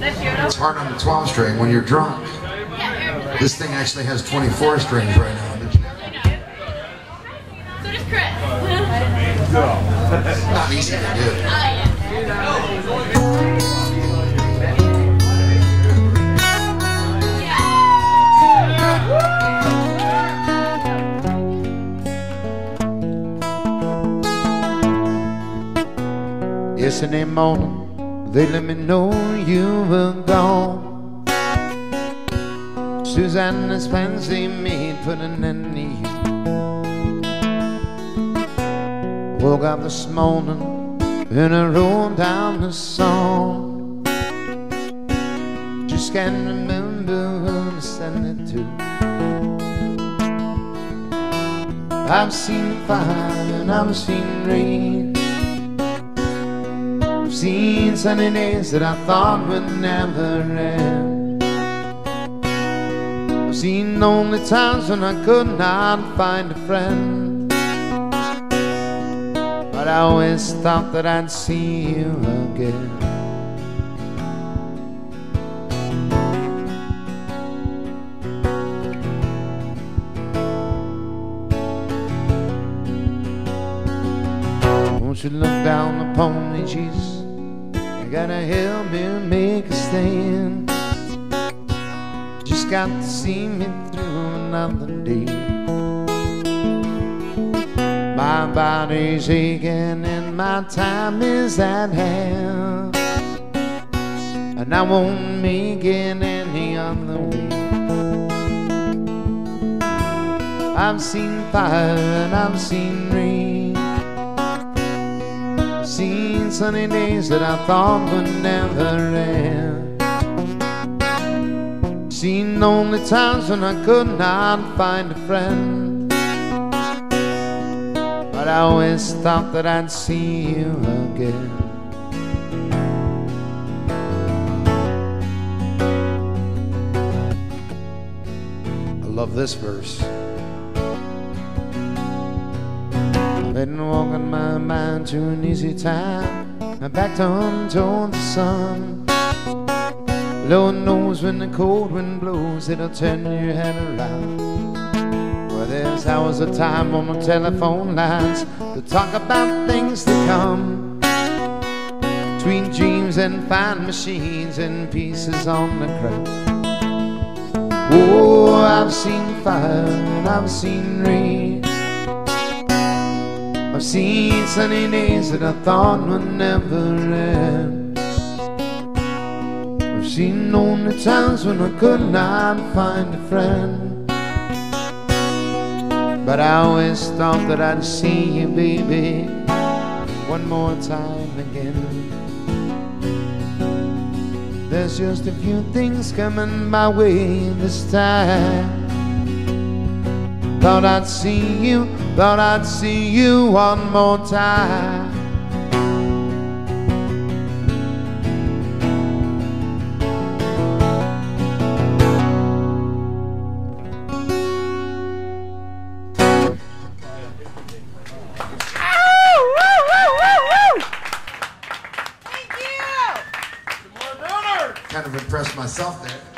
It's hard on the 12 string when you're drunk. This thing actually has 24 strings right now. So does Chris. It's not easy to do. Yesterday morning, they let me know you were gone. Susanna's plans they made put an end you. Woke up this morning and I wrote down the song. Just can't remember who to send it to. I've seen fire and I've seen rain. I've seen sunny days that I thought would never end. I've seen lonely times when I could not find a friend. But I always thought that I'd see you again. Won't you look down upon me, Jesus? You gotta help me make a stand. Just got to see me through another day. My body's aching and my time is at hand. And I won't make it any other way. I've seen fire and I've seen rain. Seen sunny days that I thought would never end. Seen lonely times when I could not find a friend. But I always thought that I'd see you again. I love this verse. Been walking my mind to an easy time. My back turned toward the sun. Lord knows when the cold wind blows, it'll turn your head around. Well, there's hours of time on the telephone lines to talk about things to come. Between dreams and fine machines and pieces on the ground. Oh, I've seen fire and I've seen rain. I've seen sunny days that I thought would never end. I've seen lonely times when I could not find a friend. But I always thought that I'd see you, baby, one more time again. There's just a few things coming my way this time. Thought I'd see you, thought I'd see you one more time. Kind of impressed myself there.